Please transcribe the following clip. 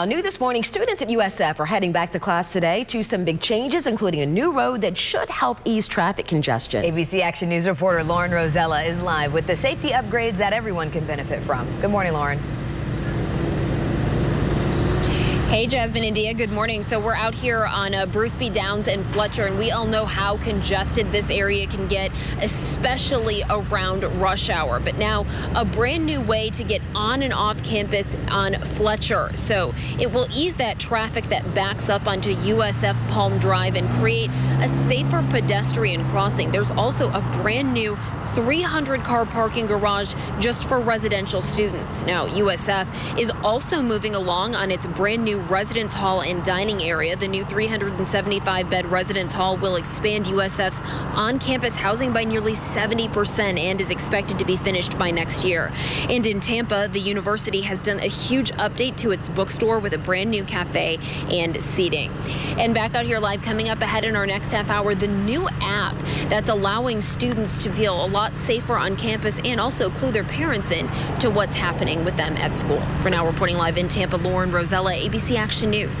Now, new this morning, students at USF are heading back to class today to some big changes, including a new road that should help ease traffic congestion. ABC Action News reporter Lauren Rozyla is live with the safety upgrades that everyone can benefit from. Good morning, Lauren. Hey, Jasmine and Dia, good morning. So we're out here on uh, Bruce B. Downs and Fletcher, and we all know how congested this area can get, especially around rush hour. But now a brand new way to get on and off campus on Fletcher. So it will ease that traffic that backs up onto USF Palm Drive and create a safer pedestrian crossing. There's also a brand new 300 car parking garage just for residential students. Now, USF is also moving along on its brand new residence hall and dining area. The new 375 bed residence hall will expand USF's on campus housing by nearly 70% and is expected to be finished by next year. And in Tampa, the university has done a huge update to its bookstore with a brand new cafe and seating. And back out here live coming up ahead in our next half hour, the new app that's allowing students to feel a lot safer on campus and also clue their parents in to what's happening with them at school. For now, reporting live in Tampa, Lauren Rozyla, ABC Action News.